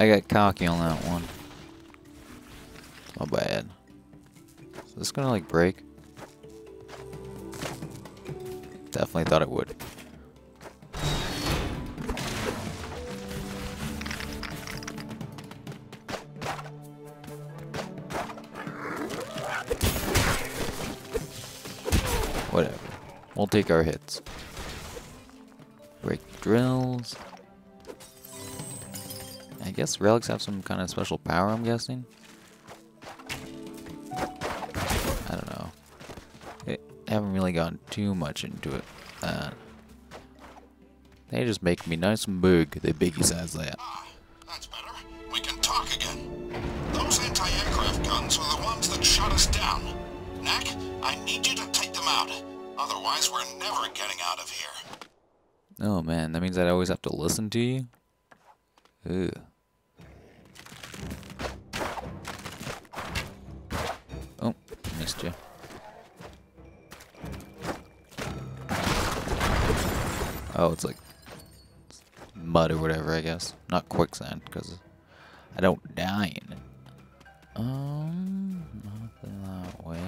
I got cocky on that one. Not bad. Is this gonna like break? Definitely thought it would. Whatever. We'll take our hits. Break drills. I guess relics have some kind of special power, I'm guessing. I don't know. I haven't really gone too much into it. Uh, they just make me nice and big, the biggie size that. Ah, that's better. We can talk again. Those anti-aircraft guns were the ones that shot us down. Knack, I need you to take them out. Otherwise, we're never getting out of here. Oh man, that means I'd always have to listen to you? Ugh. Oh, it's like mud or whatever, I guess. Not quicksand, because I don't die in it. Um, nothing that way.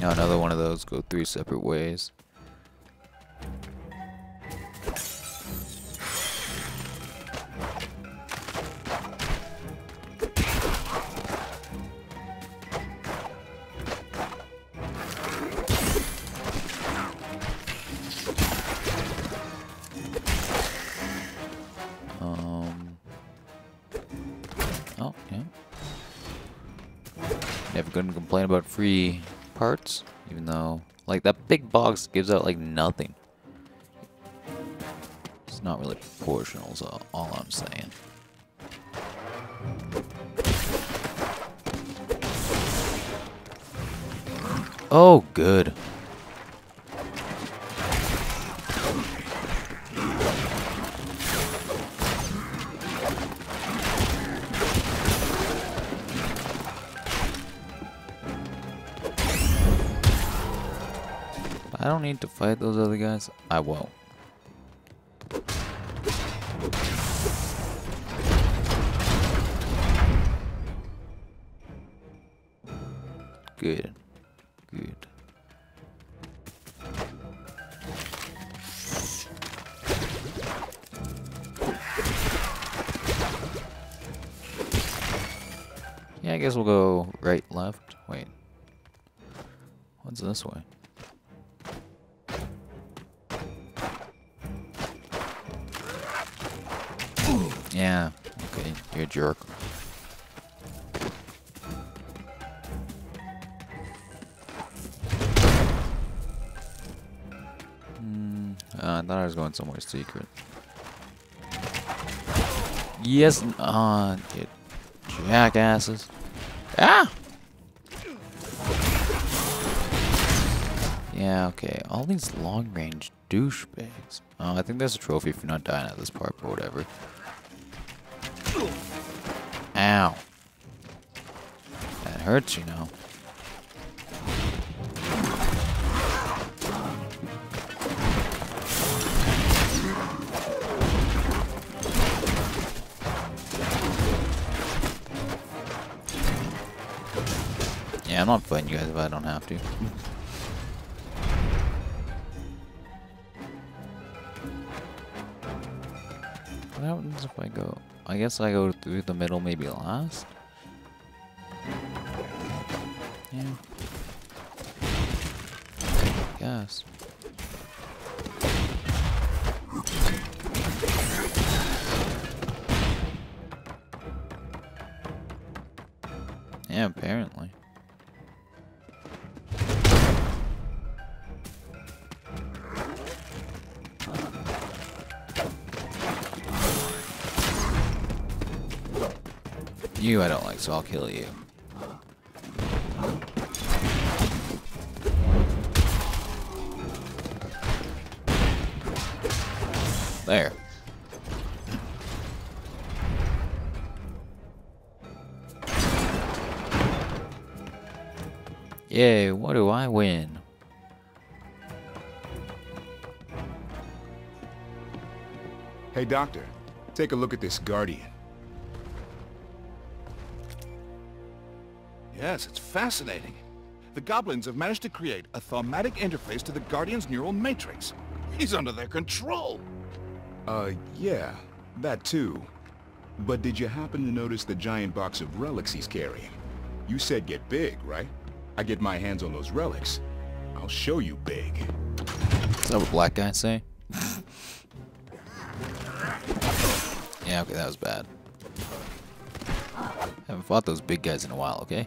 Now another one of those go three separate ways. Gonna complain about free parts, even though, like, that big box gives out, like, nothing. It's not really proportional, all, all I'm saying. Oh, good. I don't need to fight those other guys. I won't. Good. Good. Yeah, I guess we'll go right, left. Wait. What's this way? Yeah, okay, you're a jerk. Hmm, uh, I thought I was going somewhere secret. Yes, uh, you jackasses. Ah! Yeah, okay, all these long-range douchebags. Oh, I think there's a trophy for not dying at this part, but whatever. Ow. That hurts, you know. Yeah, I'm not fighting you guys if I don't have to. What happens if I go? I guess I go through the middle maybe last? Yeah. Yes. Yeah, apparently. You I don't like, so I'll kill you. There. Yay, what do I win? Hey, Doctor. Take a look at this Guardian. Yes, it's fascinating. The Goblins have managed to create a thaumatic interface to the Guardian's neural matrix. He's under their control. Uh, yeah, that too. But did you happen to notice the giant box of relics he's carrying? You said get big, right? I get my hands on those relics. I'll show you big. Is that what black guys say? yeah, okay, that was bad. I Haven't fought those big guys in a while, okay?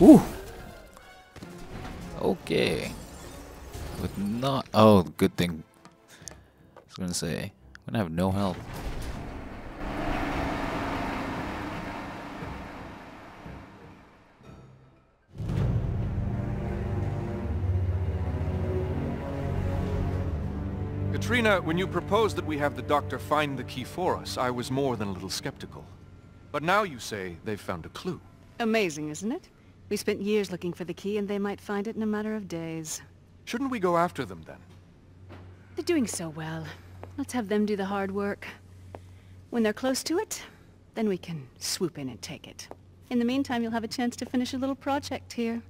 Woo! Okay. With not. Oh, good thing. I was gonna say. I'm gonna have no help. Katrina, when you proposed that we have the doctor find the key for us, I was more than a little skeptical. But now you say they've found a clue. Amazing, isn't it? We spent years looking for the key and they might find it in a matter of days. Shouldn't we go after them then? They're doing so well. Let's have them do the hard work. When they're close to it, then we can swoop in and take it. In the meantime, you'll have a chance to finish a little project here.